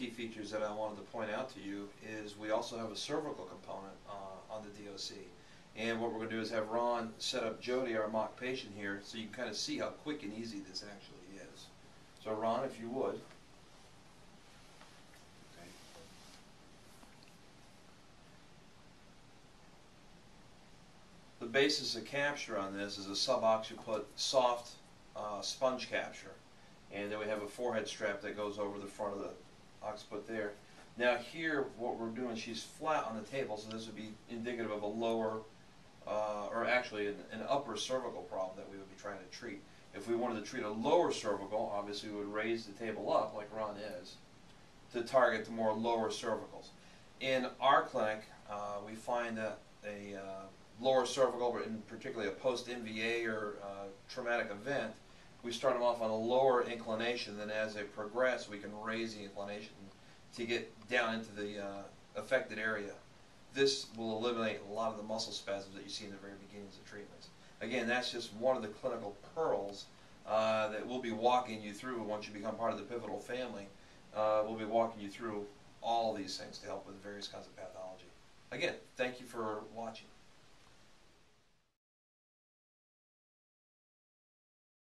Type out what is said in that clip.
key features that I wanted to point out to you is we also have a cervical component uh, on the DOC. And what we're going to do is have Ron set up Jody, our mock patient here, so you can kind of see how quick and easy this actually is. So Ron, if you would. The basis of capture on this is a subocciput soft uh, sponge capture. And then we have a forehead strap that goes over the front of the occiput there. Now here, what we're doing, she's flat on the table, so this would be indicative of a lower, uh, or actually an, an upper cervical problem that we would be trying to treat. If we wanted to treat a lower cervical, obviously we would raise the table up, like Ron is, to target the more lower cervicals. In our clinic, uh, we find that a uh, lower cervical, but in particularly a post-MVA or uh, traumatic event, we start them off on a lower inclination, then as they progress, we can raise the inclination to get down into the uh, affected area. This will eliminate a lot of the muscle spasms that you see in the very beginnings of treatments. Again, that's just one of the clinical pearls uh, that we'll be walking you through once you become part of the pivotal family. Uh, we'll be walking you through all these things to help with various kinds of pathology. Again, thank you for watching.